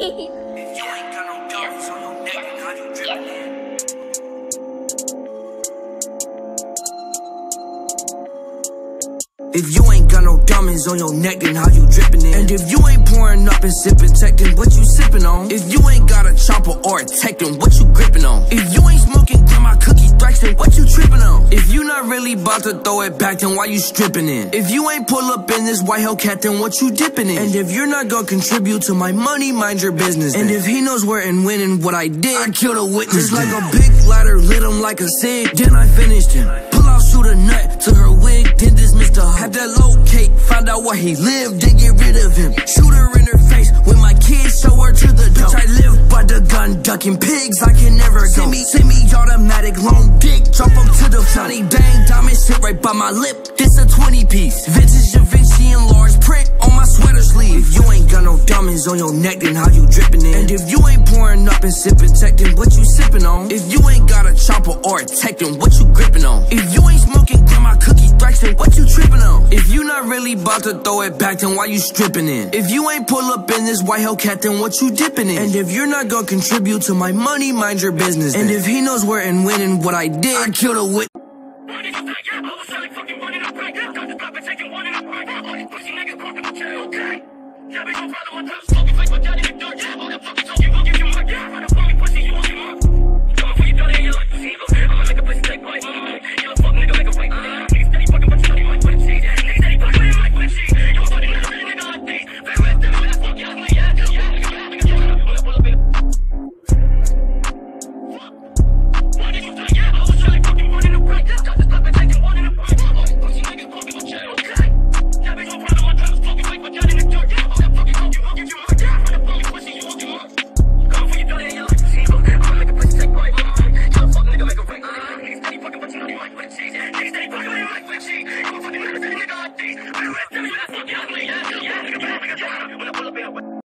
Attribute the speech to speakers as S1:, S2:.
S1: If you ain't got no diamonds on your neck, then how you drippin' in? And if you ain't pouring up and sippin' tech, then what you sippin' on? If you ain't got a chopper or a tech, then what you grippin' on? If you really about to throw it back, then why you strippin' in? If you ain't pull up in this white Hellcat, then what you dippin' in? And if you're not gonna contribute to my money, mind your business. And if he knows where and when and what I did, I killed a witness. Just like a big ladder, lit him like a cig, then I finished him. Pull out, shoot a nut to her wig, then dismiss the hoe. Had that locate, find out where he lived, then get rid of him. Shoot her in her face when my kids show her to the door. I live by the gun, ducking pigs, I can never go. Semi, semi-automatic, long dick, drop him to the Johnny Dang, diamond sit right by my lip. This a 20 piece, vintage Da Vinci in large print on my sweater sleeve. If you ain't got no diamonds on your neck, then how you dripping in? And if you ain't pouring up and sipping tech, then what you sipping on? If you ain't got a chopper or a tech, then what you gripping on? If you ain't smoking grandma cookie thrax, then what you tripping on? If you not really about to throw it back, then why you stripping in? If you ain't pull up in this white Hellcat, then what you dipping in? And if you're not gonna contribute to my money, mind your business. And if he knows where and when and what I did, I killed a wit.
S2: Yeah, we gon' follow my top smoking daddy in the Thank you.